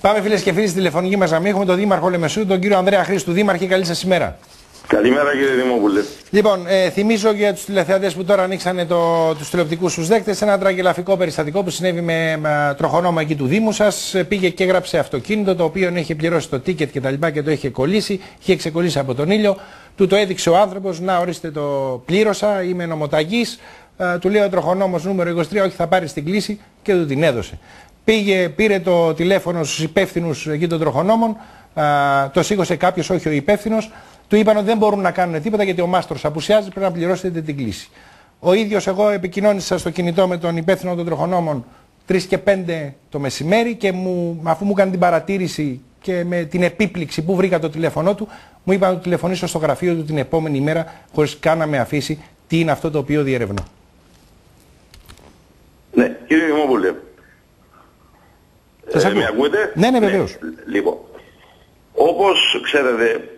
Πάμε φίλες και φίλοι στη τηλεφωνική μας γραμμή. Έχουμε τον Δήμαρχο Λεμεσού, τον κύριο Ανδρέα Χρήστου. Δήμαρχε, καλή σας ημέρα. Καλημέρα κύριε Δημόπουλε. Λοιπόν, ε, θυμίζω για τους τηλεθεατές που τώρα ανοίξανε το, τους τηλεοπτικούς τους δέκτες ένα τραγελαφικό περιστατικό που συνέβη με, με τροχονόμο εκεί του Δήμου σας. Πήγε και έγραψε αυτοκίνητο το οποίο είχε πληρώσει το τίκετ και τα λοιπά και το είχε κολλήσει. Είχε ξεκολλήσει από τον ήλιο. Του το έδειξε ο άνθρωπος, να ορίστε το πλήρωσα, είμαι νομοταγής. Ε, του λέει ο τροχονόμος νούμερο 23, όχι θα πάρεις την κλίση και του την έδωσε. Πήγε, πήρε το τηλέφωνο στους υπεύθυνους εκεί των τροχονόμων, α, το σήκωσε κάποιος, όχι ο υπεύθυνος, του είπαν ότι δεν μπορούν να κάνουν τίποτα γιατί ο μάστρος απουσιάζει, πρέπει να πληρώσετε την κλίση. Ο ίδιος εγώ επικοινώνησα στο κινητό με τον υπεύθυνο των τροχονόμων 3 και 5 το μεσημέρι και μου, αφού μου έκανε την παρατήρηση και με την επίπληξη που βρήκα το τηλέφωνό του, μου είπαν να του τηλεφωνήσω στο γραφείο του την επόμενη μέρα χωρίς καν να με αφήσει τι είναι αυτό το οποίο διερευνώ. Ναι, κύριε Δημόπουλε, Σας ε, ακούω. με ακούτε; Ναι, ναι, βεβαίως. Λοιπόν, όπως ξέρετε,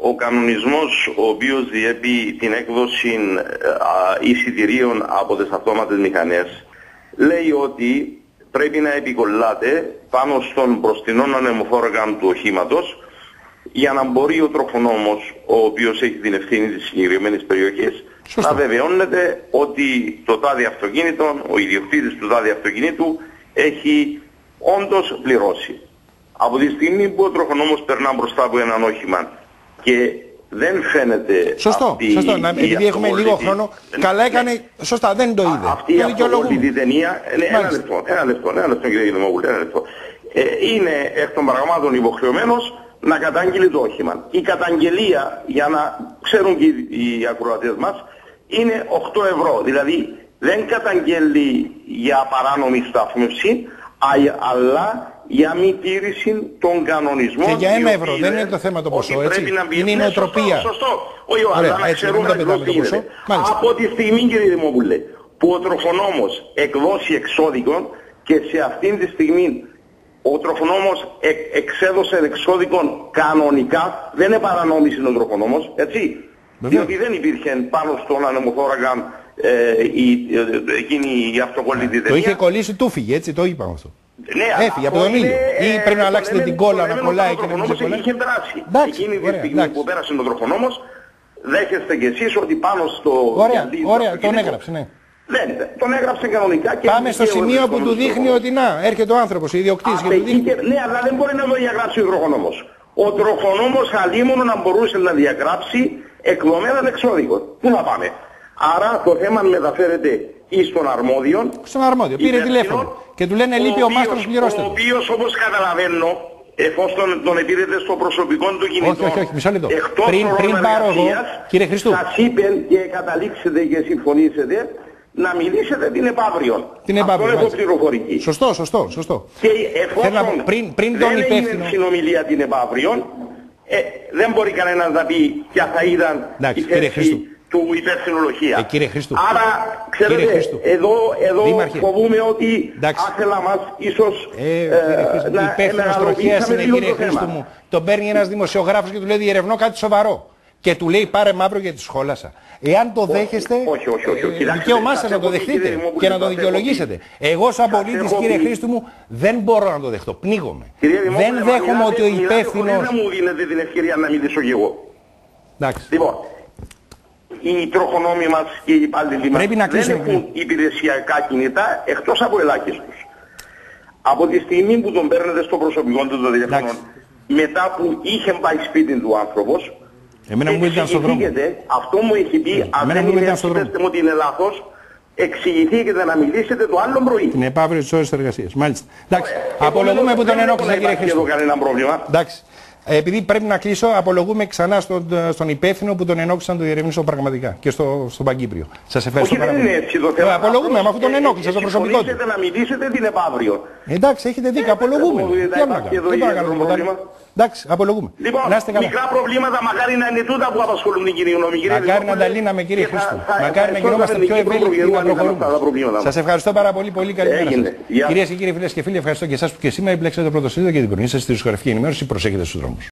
ο κανονισμός ο οποίος διέπει την έκδοση ε, α, εισιτηρίων από τις αυτόματες μηχανές λέει ότι πρέπει να επικολλάτε πάνω στον μπροστινό ανεμοφόργα του οχήματος για να μπορεί ο τροχονόμος, ο οποίος έχει την ευθύνη της συγκεκριμένης περιοχής, Σωστό. να βεβαιώνεται ότι το τάδε αυτοκίνητο, ο ιδιοκτήτης του τάδε αυτοκινήτου έχει όντως πληρώσει. Από τη στιγμή που ο τροχονόμος περνά μπροστά από έναν όχημα και δεν φαίνεται Σωστό, αυτή σωστό. Να, η επειδή έχουμε λίγο αυτοκόλλητη- χρόνο, Ναι, καλά ναι. έκανε. Σωστά, δεν το είδε. Αυτή η Το δικαιολογούμε. αυτοκόλλητη ταινία, ναι, ένα Μάλιστα. λεπτό, ένα λεπτό, ένα λεπτό κύριε Δημόπουλε, ένα λεπτό. Ε, είναι εκ των πραγμάτων υποχρεωμένος να καταγγείλει το όχημα. Η καταγγελία, για να ξέρουν και οι, οι ακροατές μας, είναι 8 ευρώ. Δηλαδή δεν καταγγέλει για παράνομη στάθμευση, α- αλλά για μη τήρηση των κανονισμών. Και για ένα οι ευρώ, οποίοι δεν λένε είναι το θέμα το ότι ποσό, έτσι. πρέπει να μπει- Είναι η Ναι, σωστό, νοοτροπία. Σωστό, Όχι, Ωραία, αλλά να έτσι, ξέρουμε μην τα ακριβώς πετάμε τι το ποσό. γίνεται. Μάλιστα. Από τη στιγμή κύριε Δημόπουλε που ο τροφονόμος εκδώσει εξώδικο και σε αυτήν τη στιγμή ο τροφονόμος εκ- εξέδωσε εξώδικο κανονικά, δεν είναι παρανόμηση ο τροφονόμος, έτσι. Βεβαίως. Διότι δεν υπήρχε πάνω στον ανεμοθόραγα ε, η, ε, εκείνη η αυτοκόλλητη Το ταινία. είχε κολλήσει, του φύγε, έτσι το είπαμε αυτό. Ναι, Έφυγε από αυτό τον ήλιο. είναι, Ή ε, πρέπει να το αλλάξετε λέμε- την κόλλα το να λέμε κολλάει ότι και ο να μην τροχονόμος ξεκολλάει. είχε δράσει. Εντάξει, Εκείνη τη ωραία, στιγμή εντάξει. που πέρασε ο τροχονόμος, δέχεστε κι εσείς ότι πάνω στο... Ωραία, γιατί το ωραία, τον αυτοκίνητο- έγραψε, ναι. Δεν, τον έγραψε κανονικά και... Πάμε στο και ο σημείο που του επιστήμονας δείχνει τροχονόμος. ότι να, έρχεται ο άνθρωπος, ο ιδιοκτήτης και του Απαιτεί δείχνει. και- Ναι, αλλά δεν μπορεί να το διαγράψει ο τροχονόμος. Ο τροχονόμος αλίμονο να μπορούσε να διαγράψει εκδομένα εξώδικο. Πού να πάμε; Άρα το θέμα μεταφέρεται εις τον αρμόδιον Στον αρμόδιο. Πήρε υπεύθυνο, τηλέφωνο. Και του λένε λείπει ο οποίος- μάστρος, πληρώστε. Ο το. οποίος όπως καταλαβαίνω, εφόσον τον επήρετε στο προσωπικό του κινητό, Όχι, όχι, όχι, μισό λεπτό. εκτός Πριν- όρων πριν πάρω εγώ, εργασίας, κύριε Χριστού. σας είπε και καταλήξετε και συμφωνήσετε να μιλήσετε την επαύριον. Την Αυτό επαύριον, έχω μάλιστα. πληροφορική. Σωστό, σωστό, σωστό. Και Θέλω να πω, εφόσον πριν- πριν τον δεν υπεύθυνο- έγινε συνομιλία την επαύριον, ε, δεν μπορεί κανένας να πει ποια θα ήταν Εντάξει, η κύριε θέση Χρήστου. Του υπεύθυνου λογία. Ε, κύριε Χρήστου. Άρα, Κύριε ξέρετε, Χρήστου. εδώ, εδώ Δήμαρχε. φοβούμε ότι Εντάξει. άθελα μας ίσως Ε, κύριε Χρήστο, να υπεύθυνο τροχέα μεγαλοποιήσαμε είναι λίγο κύριε το θέμα. Χρήστο μου. Τον παίρνει ένας δημοσιογράφος και του λέει διερευνώ κάτι σοβαρό. Και του λέει πάρε μαύρο γιατί σχόλασα. Εάν το δέχεστε, όχι, όχι, όχι, ε, κοιτάξτε, δικαίωμά σας σας να το έχω πει, δεχτείτε κύριε Δημόπουλε, και να το σας έχω δικαιολογήσετε. Εγώ, σαν Σας πολίτης, έχω κύριε πει. Χρήστο μου, δεν μπορώ να το δεχτώ. Πνίγομαι. Κύριε Δημόπουλε, Δεν μα δέχομαι μιλάτε- ότι ο μιλάτε υπεύθυνο. χωρίς να μου δίνετε την ευκαιρία να μιλήσω κι εγώ. Εντάξει. Λοιπόν, οι τροχονόμοι μας και οι υπάλληλοι μας Πρέπει να δεν κλείσουμε, έχουν υπηρεσιακά κινητά εκτός από ελάχιστους. Από τη στιγμή που τον παίρνετε στο προσωπικό του το τηλέφωνο, Εντάξει. μετά που είχε πάει σπίτι του άνθρωπος, Εμένα μου ήταν στον δρόμο. εξηγηθήκετε, αυτό μου έχει πει, αν εμένα δεν μου είναι ήταν έτσι, στον δρόμο. πέστε μου ότι είναι λάθος, εξηγηθήκετε να μιλήσετε το άλλο πρωί. Την επαύριο της ώρε εργασίας. Μάλιστα. Εντάξει. Ε, Απολογούμε που τον δεν ενόχλησα, έχω να κύριε υπάρχει εδώ Χρήστο. κανένα πρόβλημα. Εντάξει. Ε, επειδή πρέπει να κλείσω, απολογούμε ξανά στον, στον υπεύθυνο που τον ενόχλησαν να το διερευνήσω πραγματικά και στο, στον Παγκύπριο. Σα ευχαριστώ Όχι, πάρα δεν πολύ. είναι έτσι το Ε, θέμα. απολογούμε, μα αφού τον Ε, ενόχλησα στο προσωπικό του. συμφωνήσετε να μιλήσετε την επαύριο. Εντάξει, έχετε δίκιο, απολογούμε. ε, Τι άλλο να υπάρχει κάνω. εδώ Δεν μπορώ να ιδιαίτερο κάνω τίποτα άλλο. πρόβλημα. Εντάξει, απολογούμε. Λοιπόν, να είστε καλά. μικρά προβλήματα μακάρι να είναι τούτα που απασχολούν την κοινή γνώμη. κύριε Μακάρι να Δημόπουλε. τα λύναμε κύριε Και θα- Χρήστο. θα Μακάρι να ευχαριστώ γινόμαστε τον πιο Κύπρο ευέλικτοι γιατί και να αν ήταν αυτά τα προχωρούμε. προβλήματα μας. Σα ευχαριστώ πάρα πολύ. Πολύ καλή μέρα Έγινε. σας. Γεια. Κυρίες και κύριοι φίλες και φίλοι, ευχαριστώ και εσάς που και σήμερα εμπλέξατε το πρωτοσύλλογο και την πρωινή σας στη δισκογραφική ενημέρωση. Προσέχετε στους δρόμους.